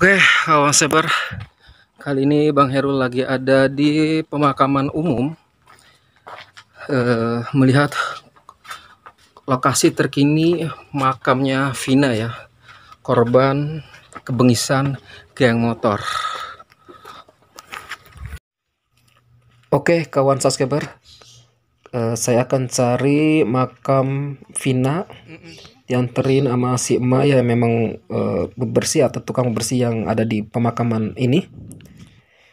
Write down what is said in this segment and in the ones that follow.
Oke, kawan sebar. Kali ini Bang Herul lagi ada di pemakaman umum. Eh, melihat lokasi terkini makamnya Vina ya, korban kebengisan geng motor. Oke, kawan subscriber, eh, saya akan cari makam Vina dianterin sama si emak ya memang uh, bebersih atau tukang bersih yang ada di pemakaman ini.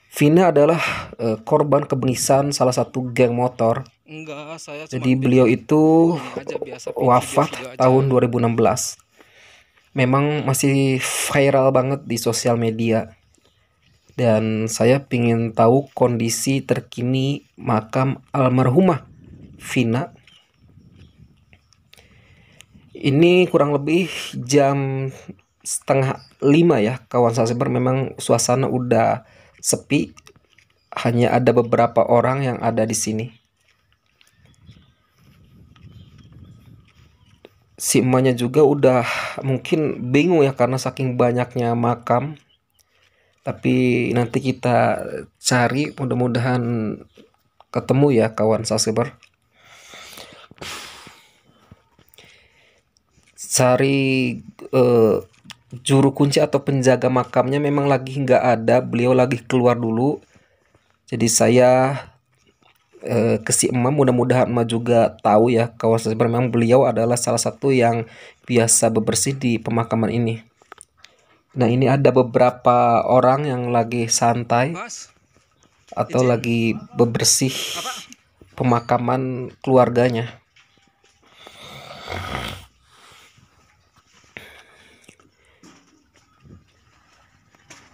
Vina adalah uh, korban kebengisan salah satu geng motor. Enggak, saya Jadi beliau itu aja, biasa wafat aja. tahun 2016. Memang masih viral banget di sosial media. Dan saya ingin tahu kondisi terkini makam almarhumah Vina ini kurang lebih jam setengah lima ya kawan subscriber. Memang suasana udah sepi. Hanya ada beberapa orang yang ada di sini. Si emaknya juga udah mungkin bingung ya karena saking banyaknya makam. Tapi nanti kita cari mudah-mudahan ketemu ya kawan subscriber cari eh, juru kunci atau penjaga makamnya memang lagi nggak ada. Beliau lagi keluar dulu. Jadi saya eh, ke si emak mudah-mudahan emak juga tahu ya kawasan memang beliau adalah salah satu yang biasa bebersih di pemakaman ini. Nah ini ada beberapa orang yang lagi santai atau lagi bebersih pemakaman keluarganya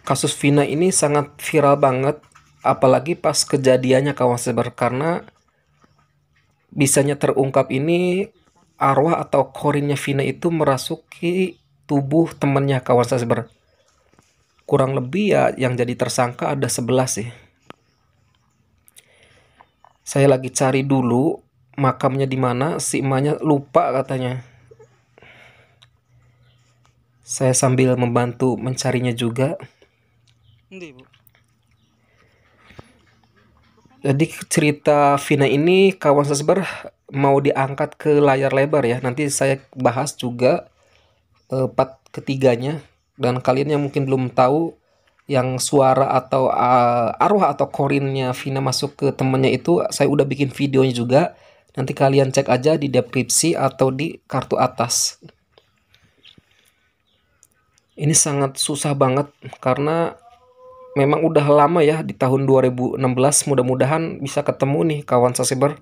kasus Vina ini sangat viral banget apalagi pas kejadiannya kawan sebar karena bisanya terungkap ini arwah atau korinnya Vina itu merasuki tubuh temannya kawan sebar kurang lebih ya yang jadi tersangka ada 11 sih. Saya lagi cari dulu makamnya di mana si emaknya lupa katanya. Saya sambil membantu mencarinya juga? Jadi cerita Vina ini kawan sesber mau diangkat ke layar lebar ya. Nanti saya bahas juga eh, part ketiganya dan kalian yang mungkin belum tahu yang suara atau uh, arwah atau korinnya Vina masuk ke temennya itu saya udah bikin videonya juga. Nanti kalian cek aja di deskripsi atau di kartu atas. Ini sangat susah banget karena memang udah lama ya di tahun 2016 mudah-mudahan bisa ketemu nih kawan sasiber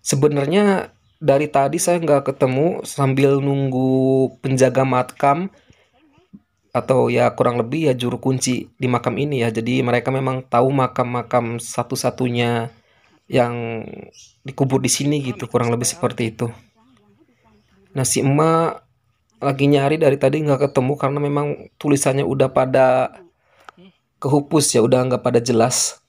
sebenarnya dari tadi saya nggak ketemu sambil nunggu penjaga makam atau ya kurang lebih ya juru kunci di makam ini ya. Jadi mereka memang tahu makam-makam satu-satunya yang dikubur di sini gitu kurang lebih seperti itu. Nah si emak lagi nyari dari tadi nggak ketemu karena memang tulisannya udah pada kehupus ya udah nggak pada jelas.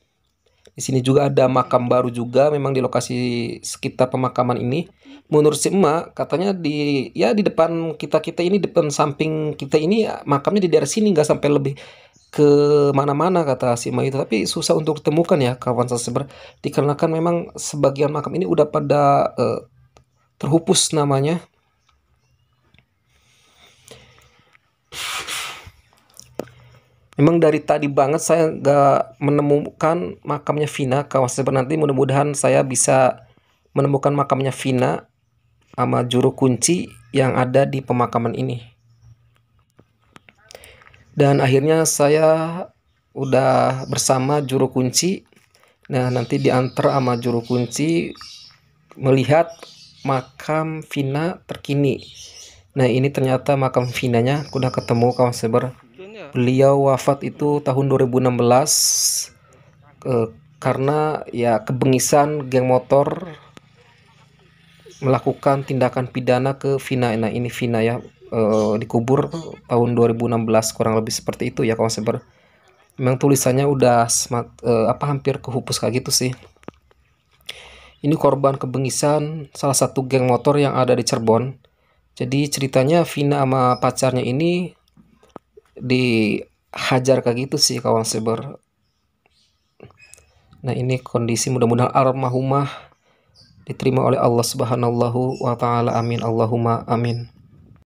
Di sini juga ada makam baru juga memang di lokasi sekitar pemakaman ini. Menurut si emak katanya di ya di depan kita kita ini depan samping kita ini ya, makamnya di daerah sini nggak sampai lebih ke mana-mana kata si emak itu. Tapi susah untuk ditemukan ya kawan seber dikarenakan memang sebagian makam ini udah pada eh, terhupus namanya Memang dari tadi banget saya nggak menemukan makamnya Vina kawan seber nanti mudah-mudahan saya bisa menemukan makamnya Vina sama juru kunci yang ada di pemakaman ini. Dan akhirnya saya udah bersama juru kunci. Nah, nanti diantar sama juru kunci melihat makam Vina terkini. Nah, ini ternyata makam Vinanya udah ketemu kawan seber Kan ya? Beliau wafat itu tahun 2016 eh, karena ya kebengisan geng motor melakukan tindakan pidana ke Vina. Nah ini Vina ya eh, dikubur tahun 2016 kurang lebih seperti itu ya kawan seber. Memang tulisannya udah semat, eh, apa hampir kehupus kayak gitu sih. Ini korban kebengisan salah satu geng motor yang ada di Cirebon. Jadi ceritanya Vina sama pacarnya ini dihajar kayak gitu sih kawan seber. Nah ini kondisi mudah-mudahan almarhumah diterima oleh Allah Subhanahu wa taala. Amin Allahumma amin.